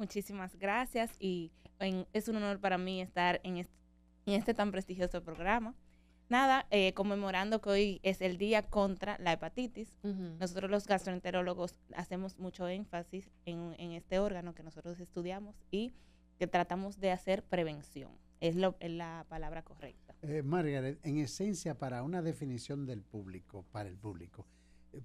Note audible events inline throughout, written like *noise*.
Muchísimas gracias y es un honor para mí estar en este, tan prestigioso programa. Nada, eh, conmemorando que hoy es el día contra la hepatitis. Nosotros los gastroenterólogos hacemos mucho énfasis en, este órgano que nosotros estudiamos y que tratamos de hacer prevención. Es, lo, es la palabra correcta. Eh, Margaret, en esencia, para una definición del público, para el público,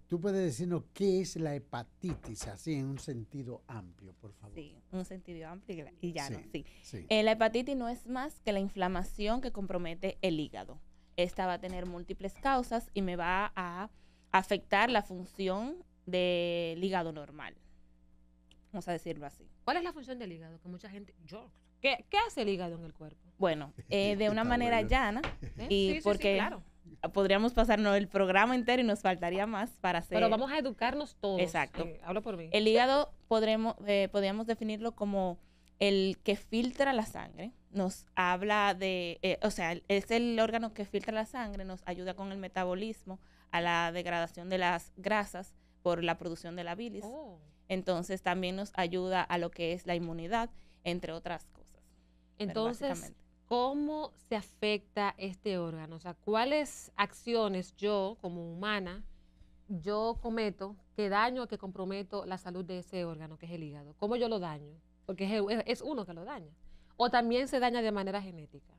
¿Tú puedes decirnos qué es la hepatitis, así en un sentido amplio, por favor? Sí, un sentido amplio y ya no, sí. Eh, la hepatitis no es más que la inflamación que compromete el hígado. Esta va a tener múltiples causas y me va a afectar la función del hígado normal. Vamos a decirlo así. ¿Cuál es la función del hígado? Que mucha gente, yo, ¿qué, hace el hígado en el cuerpo? Bueno, *laughs* eh, de una manera llana ¿Eh? y porque claro podríamos pasarnos el programa entero y nos faltaría más para hacer. Pero vamos a educarnos todos. Exacto. Eh, hablo por mí. El hígado podremos, eh, podríamos definirlo como el que filtra la sangre. Nos habla de, eh, o sea, es el órgano que filtra la sangre, nos ayuda con el metabolismo, a la degradación de las grasas por la producción de la bilis. Oh. Entonces también nos ayuda a lo que es la inmunidad, entre otras cosas. Entonces, ¿Cómo se afecta este órgano? O sea, ¿cuáles acciones yo, como humana, yo cometo que daño o que comprometo la salud de ese órgano, que es el hígado? ¿Cómo yo lo daño? Porque es, uno que lo daña. O también se daña de manera genética.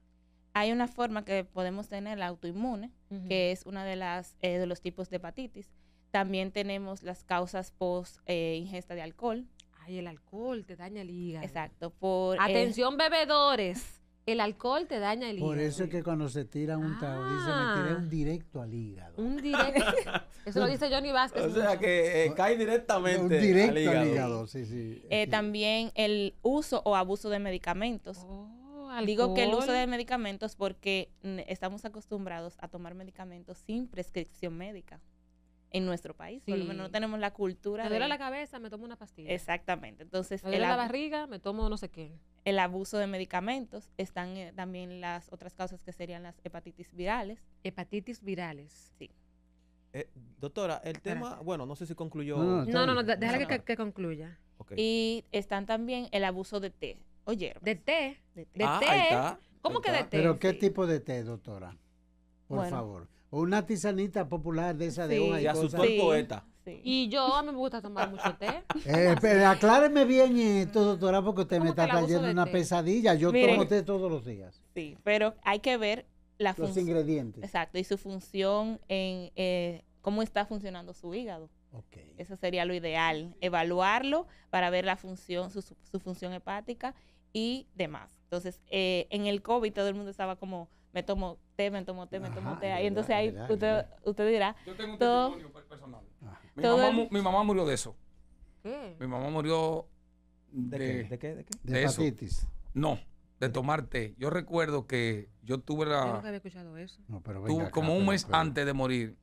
Hay una forma que podemos tener la autoinmune, que es una de las eh, de los tipos de hepatitis. También tenemos las causas post eh, ingesta de alcohol. Ay, el alcohol te daña el hígado. Exacto. Por, eh, Atención, bebedores. El alcohol te daña el hígado. Por eso es que cuando se tira un trago, dice, me tiré un directo al hígado. Un directo. *laughs* eso lo dice Johnny Vázquez. O sea, que eh, cae directamente un directo al hígado. sí, sí. Eh, también el uso o abuso de medicamentos. Oh, Digo que el uso de medicamentos porque estamos acostumbrados a tomar medicamentos sin prescripción médica en nuestro país. Por lo menos no tenemos la cultura. Me duele la cabeza, me tomo una pastilla. Exactamente. Entonces, me duele la barriga, me tomo no sé qué. El abuso de medicamentos. Están eh, también las otras causas que serían las hepatitis virales. Hepatitis virales. Sí. Eh, doctora, el tema, bueno, no sé si concluyó. No, no, no, déjale que, concluya. Y están también el abuso de té o hierbas. ¿De té? De té. Ah, ¿Cómo que de té? ¿Pero qué tipo de té, doctora? Por favor una tisanita popular de esa de hoja y, asustó el poeta. Y yo a mí me gusta tomar mucho té. *laughs* Eh, pero acláreme bien esto, doctora, porque usted me está trayendo una pesadilla. Yo tomo té todos los días. Sí, pero hay que ver la los ingredientes. Exacto, y su función en eh, cómo está funcionando su hígado. Okay. Eso sería lo ideal, evaluarlo para ver la función, su, su función hepática y demás. Entonces, eh, en el COVID todo el mundo estaba como me tomo té, me tomo té, me tomo té. Y entonces ahí usted, usted dirá. Yo tengo un testimonio personal. Mi mamá, mi mamá, murió de eso. ¿Qué? Mi mamá murió de. ¿De qué? ¿De qué? ¿De, qué? ¿De, hepatitis? No, de tomar té. Yo recuerdo que yo tuve la. Yo nunca había escuchado eso. No, pero tuve, como un mes antes de morir,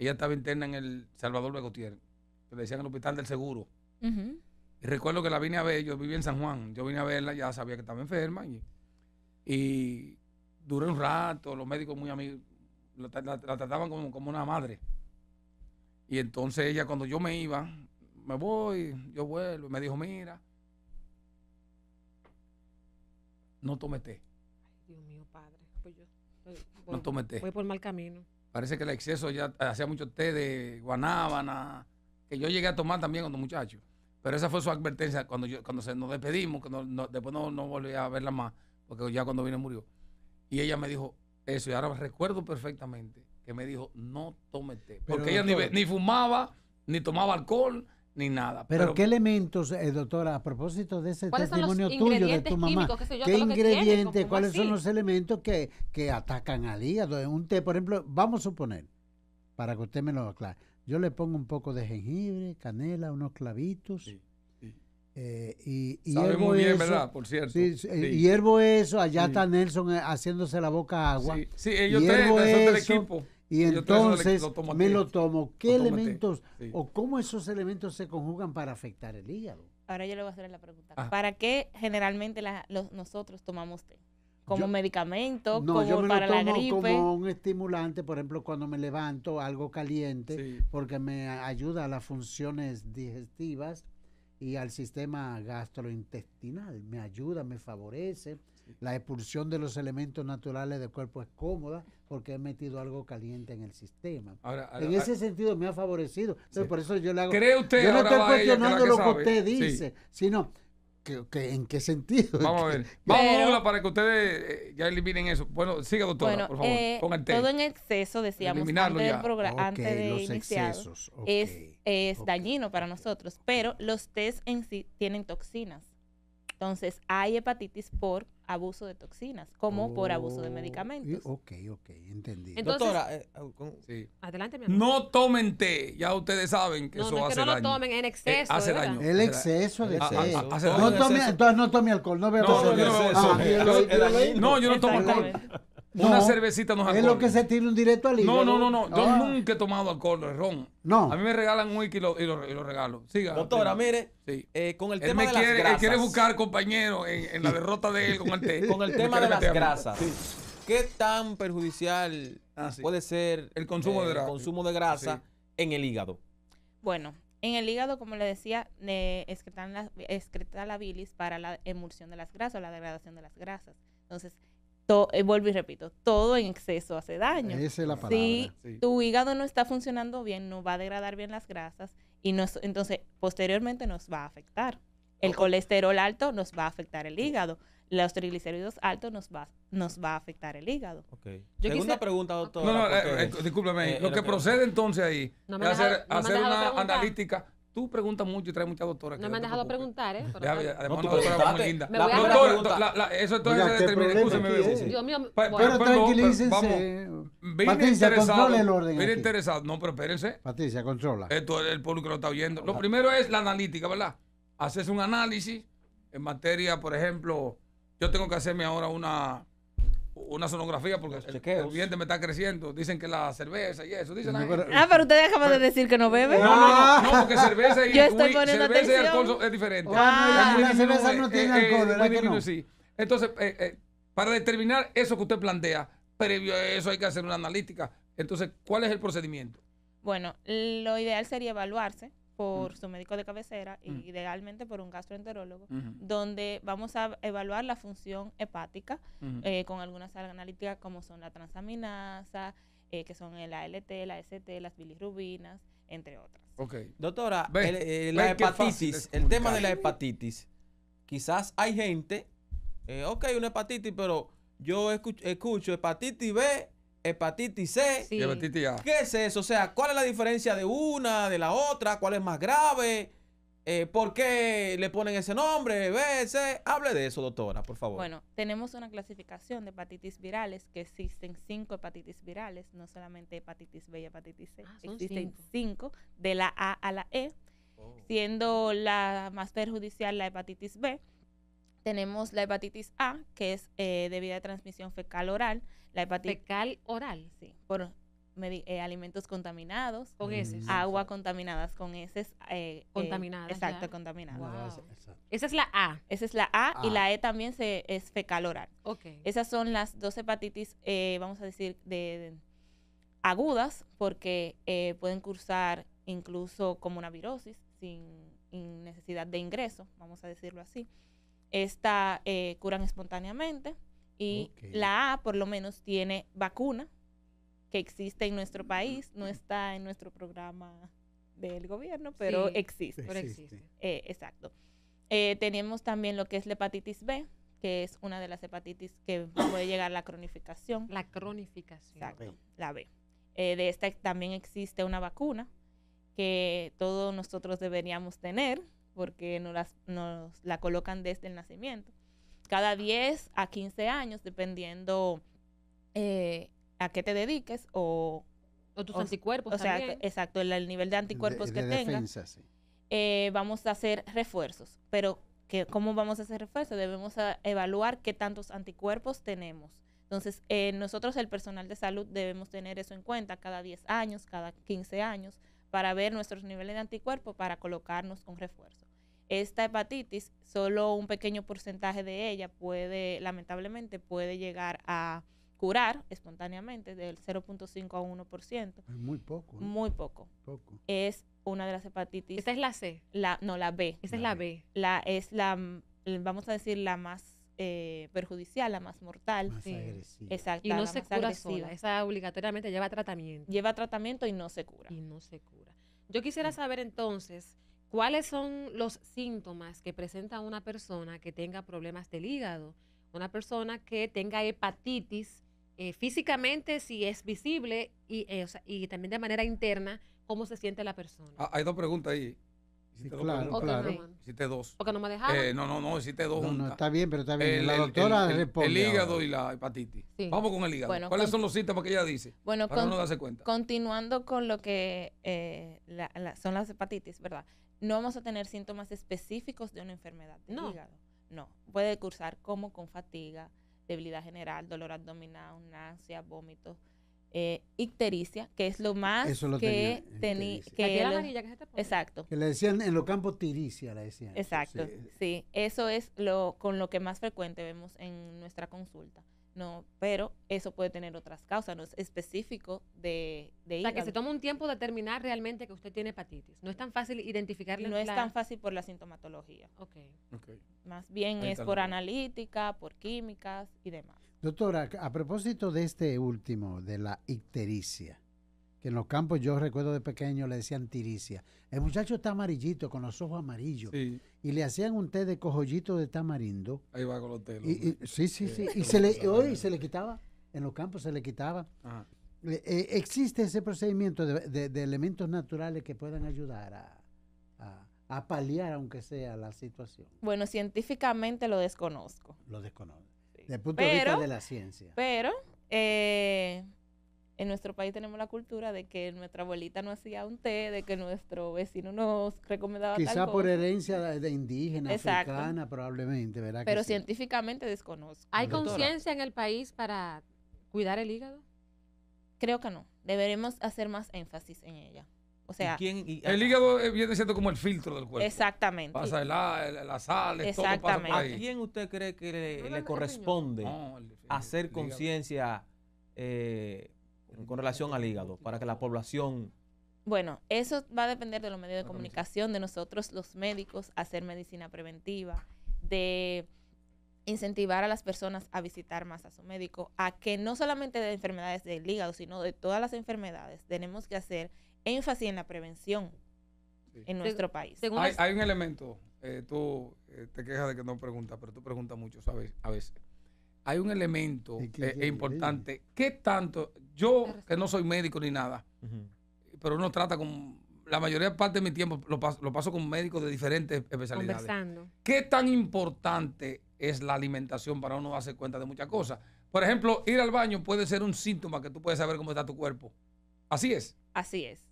ella estaba interna en el Salvador Begotier, que le decían el Hospital del Seguro. Y recuerdo que la vine a ver, yo vivía en San Juan, yo vine a verla, ya sabía que estaba enferma. Y, y duré un rato, los médicos muy amigos, la, trataban como, como, una madre. Y entonces ella cuando yo me iba, me voy, yo vuelvo, me dijo, mira, no tome té. Dios mío, padre. Pues yo, no tome té. Voy por mal camino. Parece que el exceso ya hacía mucho té de guanábana, que yo llegué a tomar también cuando muchacho. Pero esa fue su advertencia cuando yo, cuando se nos despedimos, que después no, no volví a verla más, porque ya cuando vine murió. Y ella me dijo eso, y ahora recuerdo perfectamente que me dijo, no tome té. Porque ella ni, fumaba, ni tomaba alcohol, ni nada. Pero, ¿qué elementos, eh, doctora, a propósito de ese testimonio tuyo de tu mamá, qué, ingredientes, cuáles son los elementos que, que atacan al hígado? En un té, por ejemplo, vamos a suponer, para que usted me lo aclare, yo le pongo un poco de jengibre, canela, unos clavitos. Eh, y, Sabe muy bien, ¿verdad? Por cierto. Sí, Y hiervo eso, allá está Nelson eh, haciéndose la boca agua. Sí, ellos hiervo del equipo. Y entonces me lo tomo. ¿Qué elementos o cómo esos elementos se conjugan para afectar el hígado? Ahora yo le voy a hacer la pregunta. Ah. ¿Para qué generalmente nosotros tomamos té? como medicamento, no, como yo me para lo tomo la gripe. Como un estimulante, por ejemplo, cuando me levanto, algo caliente, porque me ayuda a las funciones digestivas y al sistema gastrointestinal. Me ayuda, me favorece. La expulsión de los elementos naturales del cuerpo es cómoda porque he metido algo caliente en el sistema. en ese sentido me ha favorecido. por eso yo le hago. ¿Cree usted yo no estoy cuestionando lo que usted dice, sino ¿En qué sentido? *laughs* Vamos a ver. Vamos a para que ustedes eh, ya eliminen eso. Bueno, siga, doctora, por favor. Eh, todo en exceso, decíamos antes, antes de iniciar, es, es dañino para nosotros. Pero los test en sí tienen toxinas. Entonces, hay hepatitis por abuso de toxinas, como por abuso de oh, medicamentos. Ok, ok, entendí. Doctora, eh, sí. adelante, mi amor. No tomen té, ya ustedes saben que eso no, hace que no lo tomen en exceso. hace daño. El exceso de té. no tome, entonces no tome alcohol, no beba no, no, yo no tomo alcohol. Una cervecita no es alcohol. Es lo que se tira un directo al hígado. No, no, no, no. Yo ah. nunca he tomado alcohol, ron. No. A mí me regalan un whisky y lo, y lo, regalo. Siga. Doctora, mire, sí. eh, con el tema de las grasas. Él quiere buscar compañero en, en la derrota de él con el té. *laughs* Con el tema de las grasas. ¿Qué tan perjudicial ah, puede ser el consumo de, eh, grasa, consumo de grasa en el hígado? Bueno, en el hígado, como le decía, eh, excreta la, excreta la bilis para la emulsión de las grasas o la degradación de las grasas. Entonces, eh, vuelvo y repito, todo en exceso hace daño. Esa es la palabra. Si tu hígado no está funcionando bien, no va a degradar bien las grasas y entonces posteriormente nos va a afectar. El colesterol alto nos va a afectar el hígado. Los triglicéridos altos nos va, nos va a afectar el hígado. Okay. Segunda pregunta, doctor. No, no, eh, eh, discúlpeme. lo que procede entonces ahí es hacer, hacer una analítica Tú preguntas mucho y traes muchas doctoras. No me han dejado preguntar, ¿eh? además, no, doctora muy linda. Me doctora, eso entonces se determina. Escúcheme, Dios mío, pero tranquilícense. Patricia, controla el orden. Vine interesado. No, pero espérense. Patricia, controla. Esto es el público lo está oyendo. Lo primero es la analítica, ¿verdad? Haces un análisis en materia, por ejemplo, yo tengo que hacerme ahora una una sonografía porque el, el me está creciendo. Dicen que la cerveza y eso. Dicen, ah, pero usted acaba de decir que no bebe. No, no, no, porque cerveza y, Yo estoy poniendo cerveza y alcohol es diferente. Ah, la cerveza no tiene eh, alcohol, ¿verdad que no? Sí. Entonces, eh, eh, para determinar eso que usted plantea, previo a eso hay que hacer una analítica. Entonces, ¿cuál es el procedimiento? Bueno, lo ideal sería evaluarse por su médico de cabecera y idealmente por un gastroenterólogo, donde vamos a evaluar la función hepática eh, con algunas analíticas como son la transaminasa, eh, que son el ALT, la ST, las bilirrubinas, entre otras. Okay. Doctora, eh, la hepatitis, el tema de la hepatitis, quizás hay gente, ok, una hepatitis, pero yo escucho hepatitis B hepatitis C. hepatitis A. ¿Qué es eso? O sea, ¿cuál es la diferencia de una, de la otra? ¿Cuál es más grave? Eh, ¿Por qué le ponen ese nombre? B, C. Hable de eso, doctora, por favor. Bueno, tenemos una clasificación de hepatitis virales, que existen cinco hepatitis virales, no solamente hepatitis B y hepatitis C. Ah, existen cinco. de la A a la E, oh. siendo la más perjudicial la hepatitis B. Tenemos la hepatitis A, que es eh, debida a transmisión fecal oral la hepatitis fecal oral, sí, por eh, alimentos contaminados, con heces, agua contaminadas con heces eh, eh contaminadas, exacto, contaminadas. Esa es la A. Esa es la A, y la E también se es fecal oral. Okay. Esas son las dos hepatitis, eh, vamos a decir, de, agudas, porque pueden cursar incluso como una virosis sin, necesidad de ingreso, vamos a decirlo así. Esta curan espontáneamente y la A por lo menos tiene vacuna que existe en nuestro país, no está en nuestro programa del gobierno, pero existe. Eh, exacto. Eh, tenemos también lo que es la hepatitis B, que es una de las hepatitis que puede llegar a la cronificación. La cronificación. Exacto, la B. Eh, de esta también existe una vacuna que todos nosotros deberíamos tener porque nos, nos la colocan desde el nacimiento cada 10 a 15 años, dependiendo eh, a qué te dediques o, tus anticuerpos. O sea, exacto, el, nivel de anticuerpos que tengas. Eh, vamos a hacer refuerzos, pero que, ¿cómo vamos a hacer refuerzos? Debemos evaluar qué tantos anticuerpos tenemos. Entonces, eh, nosotros, el personal de salud, debemos tener eso en cuenta cada 10 años, cada 15 años, para ver nuestros niveles de anticuerpos para colocarnos un refuerzo esta hepatitis, solo un pequeño porcentaje de ella puede, lamentablemente, puede llegar a curar espontáneamente del 0.5 a 1%. Es muy poco. ¿eh? Muy poco. poco. Es una de las hepatitis. ¿Esta es la C? La, no, la B. Esa es la B. La, es la, vamos a decir, la más eh, perjudicial, la más mortal. Más agresiva. Exacto. Y no se cura sola. Esa obligatoriamente lleva tratamiento. Lleva tratamiento y no se cura. Y no se cura. Yo quisiera saber entonces, ¿cuáles son los síntomas que presenta una persona que tenga problemas del hígado? Una persona que tenga hepatitis eh, físicamente, si es visible, y, eh, y también de manera interna, cómo se siente la persona. Ah, hay dos preguntas ahí. Sí, claro, claro. Hiciste dos. Porque no me dejaron. Eh, no, no, no, hiciste dos no, juntas. No, está bien, pero está bien. El, la doctora el, responde. El hígado y la hepatitis. Sí. Vamos con el hígado. Bueno, ¿Cuáles son los síntomas que ella dice? Bueno, para con, no darse cuenta. continuando con lo que eh, la, la, son las hepatitis, ¿verdad? No vamos a tener síntomas específicos de una enfermedad del no. hígado. No. Puede cursar como con fatiga, debilidad general, dolor abdominal, náusea, vómitos, eh, ictericia, que es lo más Eso lo que tenía. que la amarilla que se te pone. Exacto. Que le decían en los campos tiricia, le decían. Exacto. Sí. sí. eso es lo con lo que más frecuente vemos en nuestra consulta. No, pero eso puede tener otras causas, no es específico de, de O sea, que se toma un tiempo determinar realmente que usted tiene hepatitis. No es tan fácil identificarle. No es tan fácil por la sintomatología. Ok. okay. Más bien Ahí es por analítica, por químicas y demás. Doctora, a propósito de este último, de la ictericia, que en los campos yo recuerdo de pequeño le decían tiricia. El muchacho está amarillito, con los ojos amarillos. Sí. Y le hacían un té de cojollito de tamarindo. Ahí va con los telos. Y, y, sí, sí, sí. Y se le, hoy se le quitaba. En los campos se le quitaba. Ajá. Eh, ¿Existe ese procedimiento de, de, de, elementos naturales que puedan ayudar a, a, a, paliar, aunque sea, la situación? Bueno, científicamente lo desconozco. Lo desconozco. Sí. Desde el punto pero, de vista de la ciencia. Pero eh, en nuestro país tenemos la cultura de que nuestra abuelita no hacía un té, de que nuestro vecino nos recomendaba Quizá tal por cosa. herencia de indígena, Exacto. africana, probablemente, ¿verdad? Pero científicamente desconozco. ¿Hay conciencia en el país para cuidar el hígado? Creo que no. Deberemos hacer más énfasis en ella. O sea, ¿Y quién, y, el hígado viene siendo como el filtro del cuerpo. Exactamente. Pasa el, el, la sal, todo pasa por ahí. ¿A quién usted cree que le, no, le corresponde no, el, hacer conciencia eh, con relación al hígado para que la población... Bueno, eso va a depender de los medios de comunicación, de nosotros los médicos, hacer medicina preventiva, de incentivar a las personas a visitar más a su médico, a que no solamente de enfermedades del hígado, sino de todas las enfermedades, tenemos que hacer énfasis en la prevención sí. en nuestro país. Hay, hay, un elemento, eh, tú eh, te quejas de que no preguntas, pero tú preguntas mucho, ¿sabes? A veces. Hay un elemento eh, importante. ¿Qué tanto? Yo, que no soy médico ni nada, uh -huh. pero uno trata con. La mayoría parte de mi tiempo lo paso, lo paso con médicos de diferentes especialidades. Conversando. ¿Qué tan importante es la alimentación para uno darse cuenta de muchas cosas? Por ejemplo, ir al baño puede ser un síntoma que tú puedes saber cómo está tu cuerpo. Así es. Así es.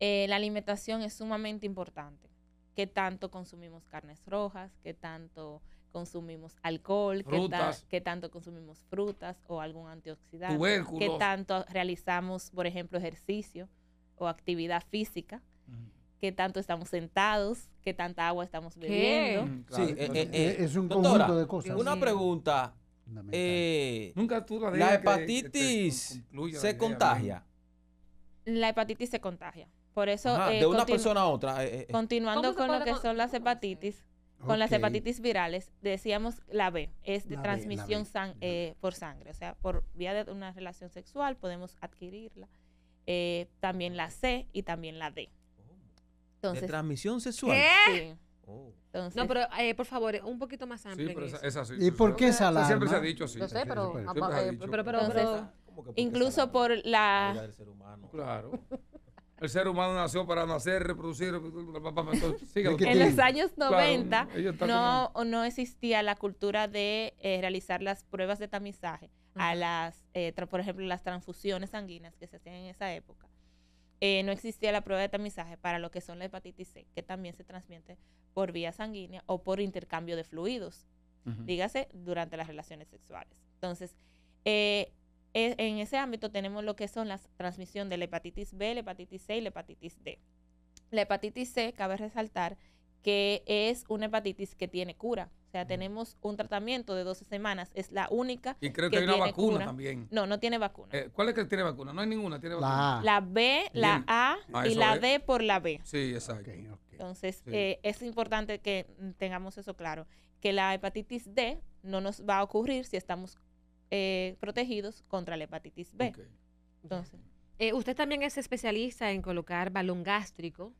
Eh, la alimentación es sumamente importante. ¿Qué tanto consumimos carnes rojas? ¿Qué tanto consumimos alcohol? ¿Qué, ta ¿Qué, tanto consumimos frutas o algún antioxidante? Tubérculos. ¿Qué tanto realizamos, por ejemplo, ejercicio o actividad física? -huh. ¿Qué tanto estamos sentados? ¿Qué tanta agua estamos bebiendo? Mm, claro. Sí, eh, eh, eh, es un doctora, conjunto de cosas. Una pregunta. Eh, Nunca tú la, la hepatitis que, que se contagia. La hepatitis se contagia. Por eso. Ajá, de una persona a otra. Eh, continuando con lo que son las hepatitis, con okay. las hepatitis virales, decíamos la B, es de la transmisión B, sang eh, por sangre, o sea, por vía de una relación sexual podemos adquirirla. Eh, también la C y también la D. Entonces, ¿De transmisión sexual? ¿Qué? Sí. Oh. Entonces, no, pero eh, por favor, un poquito más amplio. Sí, pero esa, esa sí, ¿Y por qué esa alarma? Siempre se ha dicho así. Lo sé, pero, siempre, siempre eh, dicho, pero, pero, Entonces, pero incluso por la... Claro. *laughs* El ser humano nació para nacer, reproducir. Entonces, en los años 90 claro, no, como... no existía la cultura de eh, realizar las pruebas de tamizaje uh -huh. a las, eh, por ejemplo, las transfusiones sanguíneas que se hacían en esa época. Eh, no existía la prueba de tamizaje para lo que son la hepatitis C, que también se transmite por vía sanguínea o por intercambio de fluidos, uh -huh. dígase durante las relaciones sexuales. Entonces, eh, en ese ámbito tenemos lo que son la transmisión de la hepatitis B, la hepatitis C y la hepatitis D. La hepatitis C, cabe resaltar que es una hepatitis que tiene cura, sea, tenemos un tratamiento de 12 semanas. Es la única. Y creo que, hay una vacuna también. No, no tiene vacuna. Eh, ¿Cuál es que tiene vacuna? No hay ninguna. Tiene vacuna. La, B, la A ah, y la D por la B. Sí, exacto. Entonces, eh, es importante que tengamos eso claro. Que la hepatitis D no nos va a ocurrir si estamos eh, protegidos contra la hepatitis B. Entonces. usted también es especialista en colocar balón gástrico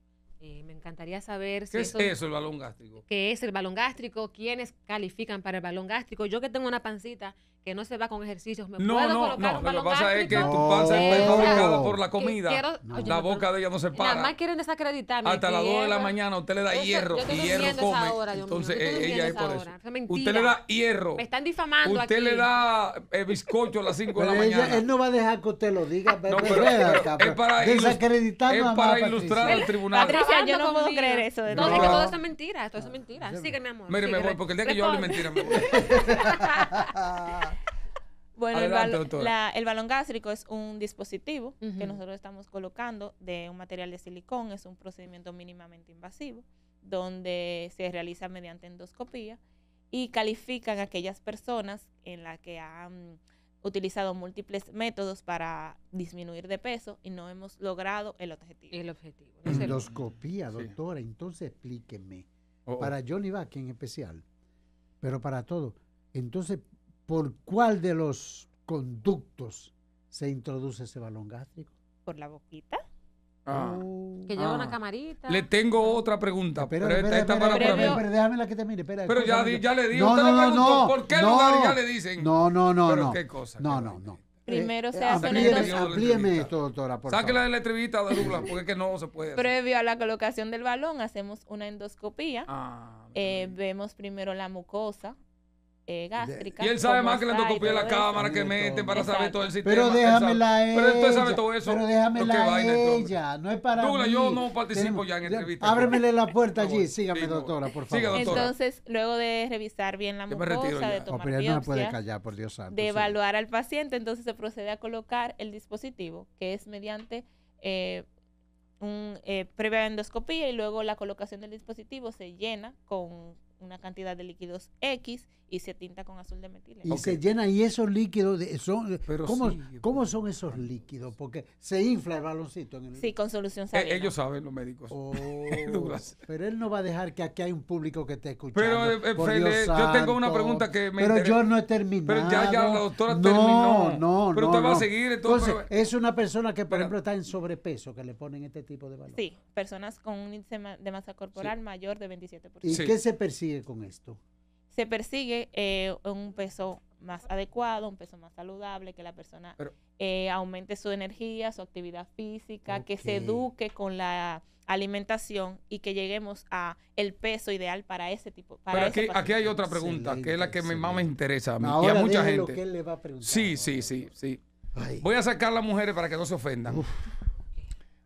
eh, me encantaría saber ¿Qué es eso, el balón gástrico? ¿Qué es el balón gástrico? ¿Quiénes califican para el balón gástrico? Yo que tengo una pancita que no se va con ejercicios, ¿me no, puedo no, colocar no, un Lo que pasa es que tu panza es fabricada por la comida. la boca de ella no se para. Nada más quieren desacreditarme. Hasta las 2 de la mañana usted le da hierro y hierro come. Entonces ella es por eso. Usted le da hierro. Me están difamando Usted le da eh, bizcocho a las 5 de la mañana. Él no va a dejar que usted lo diga. No, pero es para, es para ilustrar al tribunal. Patricia, yo no puedo creer eso. No, es que todo eso es mentira. Todo eso es mentira. Sigue, mi amor. Mire, me voy, porque el día que yo hable mentira me voy. *laughs* Bueno, el, balón gástrico es un dispositivo que nosotros estamos colocando de un material de silicón. Es un procedimiento mínimamente invasivo donde se realiza mediante endoscopía y califican a aquellas personas en las que han utilizado múltiples métodos para disminuir de peso y no hemos logrado el objetivo. El objetivo. Endoscopía, doctora, entonces explíqueme. Oh, oh. Para Johnny Back en especial, pero para todo. Entonces, ¿por cuál de los conductos se introduce ese balón gástrico? ¿Por la boquita? Ah. que lleva una ah. camarita. Le tengo otra pregunta. pero, esta, para pero, déjame la que te mire. pero ya, ya le digo. No, no, no, ¿Por qué lugar ya le dicen? No, no, no. ¿Pero no. qué cosa? No, no, no. Primero eh, se hace una Amplíeme esto, doctora. Por Sáquela de la entrevista de Douglas, porque es que no se puede. Previo a la colocación del balón, hacemos una endoscopía. Ah, eh, vemos primero la mucosa, eh, gástrica. Y él sabe más que la endoscopía la cámara que mete para saber todo el sistema. Pero déjamela ella. Pero usted sabe todo eso. Pero déjamela ella. No es para Douglas, yo no participo ya en entrevistas. Ábremele la puerta allí. Sígame, doctora, por favor. Siga, doctora. Entonces, luego de revisar bien la mucosa, de tomar biopsia, no puede callar, por Dios santo, de evaluar al paciente, entonces se procede a colocar el dispositivo, que es mediante eh, un, eh, previa endoscopía y luego la colocación del dispositivo se llena con una cantidad de líquidos X y se tinta con azul de metileno. Y se llena y esos líquidos son ¿cómo, ¿cómo, son esos líquidos? Porque se infla el baloncito en el Sí, con solución eh, salina. ellos saben los médicos. Oh, *laughs* pero él no va a dejar que aquí hay un público que esté escuchando. Pero eh, yo tengo una pregunta que me Pero yo no he terminado. Pero ya, ya la doctora terminó. No, Pero usted va a seguir entonces. es una persona que por ejemplo está en sobrepeso que le ponen este tipo de balón. Sí, personas con un índice de masa corporal mayor de 27%. ¿Y qué se persigue con esto? se persigue eh, un peso más adecuado, un peso más saludable, que la persona eh, aumente su energía, su actividad física, que se eduque con la alimentación y que lleguemos a el peso ideal para ese tipo. Para Pero aquí, aquí hay otra pregunta, que es la que más me interesa a mí y a mucha gente. Que él le va a preguntar sí, sí, sí, sí. Voy a sacar a las mujeres para que no se ofendan.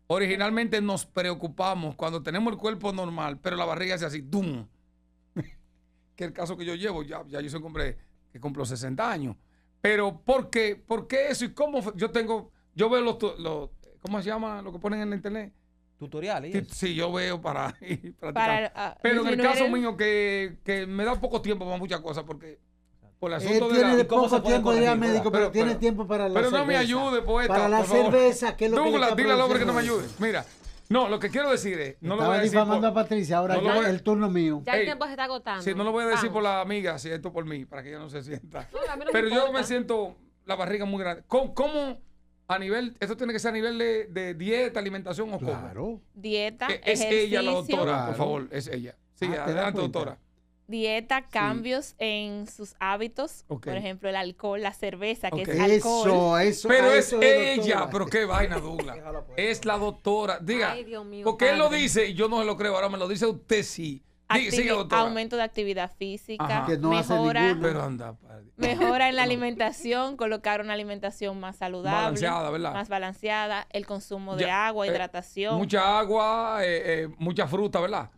Originalmente nos preocupamos cuando tenemos el cuerpo normal, pero la barriga hace así, ¡dum! Que el caso que yo llevo, ya, ya yo soy hombre que cumplo 60 años. Pero ¿por qué? ¿Por qué eso? ¿Y cómo? Yo tengo, yo veo los, los ¿cómo se llama lo que ponen en internet? Tutoriales. Sí, yo veo para, *laughs* practicar. Ah, Pero en el caso mío que, que me da poco tiempo para muchas cosas porque por el asunto tiene de, poco tiempo de médico, pero, tiene tiempo para la Pero no me ayude, poeta. Para la cerveza, que es lo Douglas, que dile al hombre que no me ayude. Mira, no, lo que quiero decir es. No lo voy a decir difamando a Patricia, ahora ya el turno mío. Ya el tiempo se está agotando. Sí, no lo voy a decir por la amiga, siento por mí, para que ella no se sienta. Pero yo me siento la barriga muy grande. ¿Cómo, a nivel, esto tiene que ser a nivel de, dieta, alimentación o cómo? Claro. Dieta, e, Es, ella la doctora, por favor, es ella. Sí, ah, adelante, doctora dieta, cambios en sus hábitos, por ejemplo, el alcohol, la cerveza, que es alcohol. Eso, eso, pero es ella, pero qué vaina, *laughs* Douglas. es la doctora. Diga, Ay, Dios mío, porque él lo dice y yo no se lo creo, ahora me lo dice usted sí aumento de actividad física, mejora, mejora en la *laughs* alimentación, colocar una alimentación más saludable, más balanceada, el consumo de agua, eh, hidratación. mucha agua, eh, eh, mucha fruta, ¿verdad?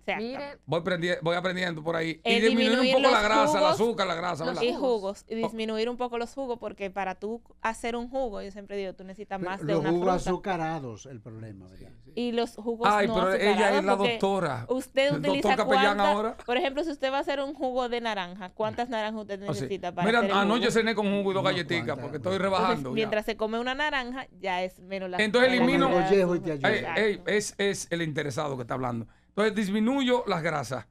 voy, voy aprendiendo por ahí. y disminuir, un poco la grasa, el azúcar, la grasa, ¿verdad? Y jugos, y disminuir un poco los jugos, porque para tú hacer un jugo, yo siempre digo, tú necesitas más de una fruta. Los jugos azucarados, el problema, ¿verdad? Y los jugos Ay, pero ella es la doctora. Usted utiliza ahora. Por ejemplo, si usted va a hacer un jugo de naranja, ¿cuántas naranjas usted oh, necesita para Mira, hacer anoche cené con jugo y dos galletitas porque estoy rebajando. mientras se come una naranja, ya es menos la Entonces elimino. es, es el interesado que está hablando. Entonces disminuyo las grasas,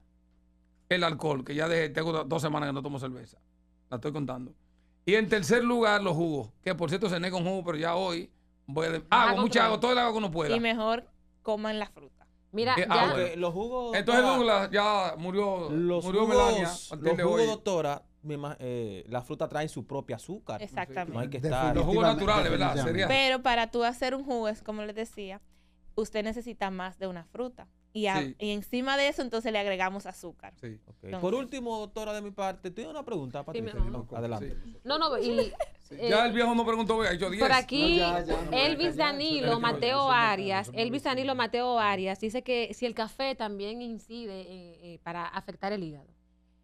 el alcohol, que ya dejé, tengo dos semanas que no tomo cerveza. La estoy contando. Y en tercer lugar, los jugos. Que por cierto cené con jugo, pero ya hoy voy a. Hago mucha agua, todo el agua que uno pueda. Y mejor coman la fruta. Mira, eh, ya. Ah, los jugos. Entonces Douglas ya murió. Los murió jugos, Melania. Los jugos, doctora, eh, la fruta trae su propio azúcar. Exactamente. No hay que estar. Los jugos naturales, ¿verdad? Pero para tú hacer un jugo, es como les decía, usted necesita más de una fruta. Y, y, encima de eso, entonces le agregamos azúcar. Sí. Por último, doctora, de mi parte, tengo una pregunta para ti. Adelante. No, no, y, ya el viejo no preguntó, yo 10. Por aquí, Elvis Danilo, Mateo Arias, Elvis Danilo, Mateo Arias, dice que si el café también incide eh, eh, para afectar el hígado.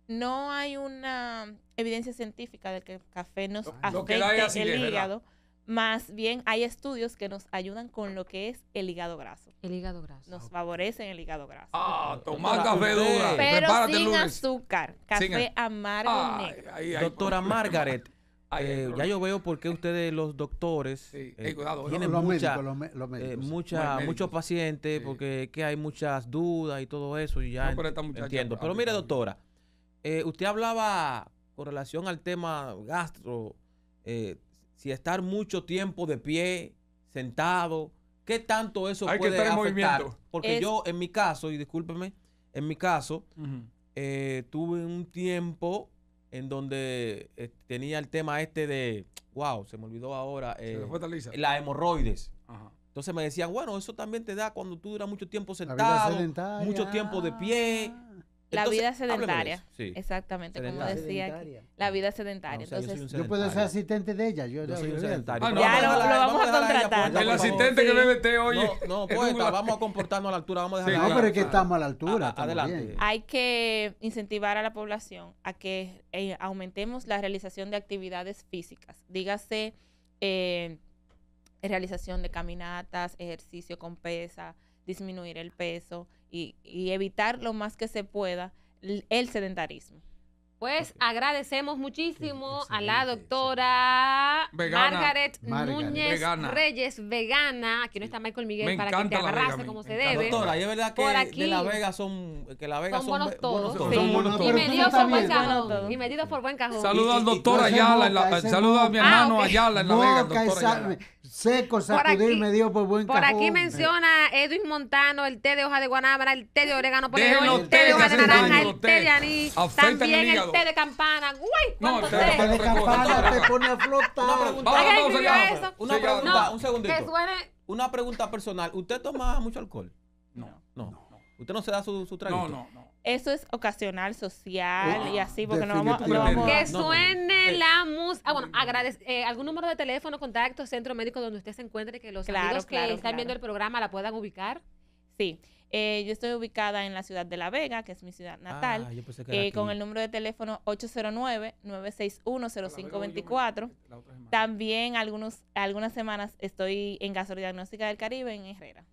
No hay una evidencia científica de que el café nos afecte el hígado. Más bien hay estudios que nos ayudan con lo que es el hígado graso. El hígado graso. Nos favorecen el hígado graso. Ah, tomar café dura. Pero sin azúcar. Café amargo negro. Doctora Margaret, eh, ya yo veo por qué ustedes los doctores eh, tienen mucha, muchos pacientes porque que hay muchas dudas y todo eso y ya entiendo. Pero mire doctora, eh, usted hablaba con relación al tema gastro, si estar mucho tiempo de pie, sentado, ¿qué tanto eso puede que afectar? movimiento. Porque yo en mi caso, y discúlpeme, en mi caso, tuve un tiempo en donde eh, tenía el tema este de, wow, se me olvidó ahora, eh, la hemorroides. Entonces me decían, bueno, eso también te da cuando tú duras mucho tiempo sentado, mucho tiempo de pie la vida sedentaria. Exactamente, como decía. La vida sedentaria. Entonces, yo, puedo ser asistente de ella. Yo, soy un sedentario. Ah, ya lo, vamos, a contratar. El asistente que bebe té, oye. No, pues *laughs* vamos a comportarnos a la altura. Vamos a dejar No, pero es que estamos a la altura. adelante. Hay que incentivar a la población a que eh, aumentemos la realización de actividades físicas. Dígase eh, realización de caminatas, ejercicio con pesa, disminuir el peso y, y evitar lo más que se pueda el sedentarismo. Pues agradecemos muchísimo a la doctora Margaret, Núñez Reyes, vegana. Aquí no está Michael Miguel para que te agarrase como se debe. Doctora, y es verdad que aquí, de La Vega son, que La Vega son, buenos todos. y medidos por buen cajón. Y medidos por buen cajón. Saludos al doctor Ayala. Saludos a mi hermano ah, Ayala en La Vega. Doctor seco, sacudir, me dio por buen Por aquí menciona Edwin Montano el té de hoja de guanábara, el té de orégano, por el té de hoja de naranja, el té de anís, también el té de campana. Uy, no, el té de campana te pone a flotar. Una pregunta, un segundito. Una pregunta personal. ¿Usted toma mucho alcohol? No. No. ¿Usted no se da su, su traguito? No, no, no eso es ocasional, social y así, porque no vamos, no vamos Que suene la música. Ah, bueno, agradece, eh, algún número de teléfono, contacto, centro médico donde usted se encuentre, que los amigos que están viendo el programa la puedan ubicar. Sí. Eh, yo estoy ubicada en la ciudad de La Vega, que es mi ciudad natal, ah, eh, con el número de teléfono 809-961-0524. También algunos, algunas semanas estoy en Gasolina Diagnóstica del Caribe en Herrera.